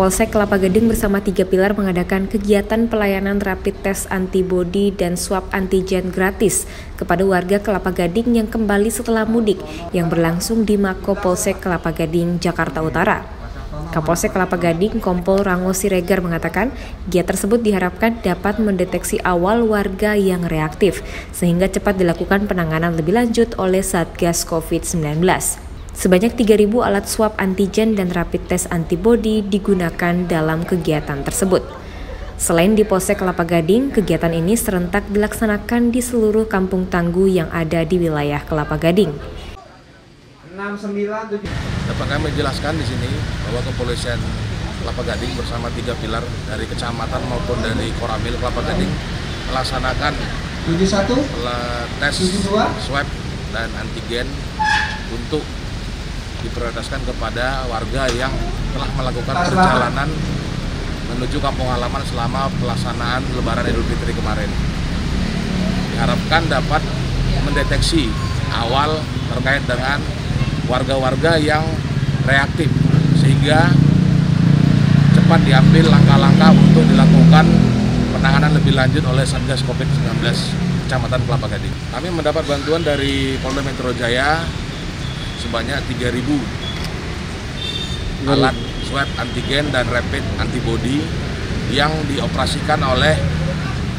Polsek Kelapa Gading bersama tiga pilar mengadakan kegiatan pelayanan rapid test antibody dan swab antigen gratis kepada warga Kelapa Gading yang kembali setelah mudik yang berlangsung di Mako Polsek Kelapa Gading, Jakarta Utara. Kapolsek Kelapa Gading Kompol Rango Siregar mengatakan giat tersebut diharapkan dapat mendeteksi awal warga yang reaktif sehingga cepat dilakukan penanganan lebih lanjut oleh Satgas COVID-19. Sebanyak 3.000 alat swab antigen dan rapid test antibody digunakan dalam kegiatan tersebut. Selain di Polsek Kelapa Gading, kegiatan ini serentak dilaksanakan di seluruh kampung tangguh yang ada di wilayah Kelapa Gading. 697. Dapat kami jelaskan di sini bahwa kepolisian Kelapa Gading bersama tiga pilar dari kecamatan maupun dari Koramil Kelapa Gading melaksanakan 71 tes 72. swab dan antigen untuk diprioritaskan kepada warga yang telah melakukan perjalanan menuju kampung halaman selama pelaksanaan Lebaran Idul Fitri kemarin. Diharapkan dapat mendeteksi awal terkait dengan warga-warga yang reaktif sehingga cepat diambil langkah-langkah untuk dilakukan penanganan lebih lanjut oleh Satgas Covid-19 Kecamatan Kelapa Gading. Kami mendapat bantuan dari Polda Metro Jaya sebanyak 3.000 alat swab antigen dan rapid antibody yang dioperasikan oleh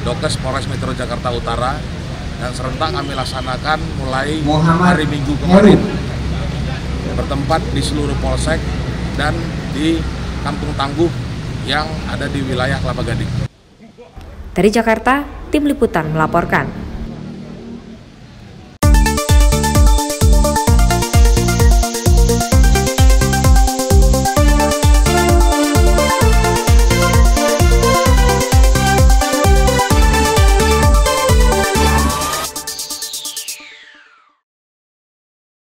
Dokes Polres Metro Jakarta Utara dan serentak kami laksanakan mulai Muhammad hari Minggu kemarin bertempat di seluruh polsek dan di kampung tangguh yang ada di wilayah Kelapa Gading. Dari Jakarta, tim liputan melaporkan.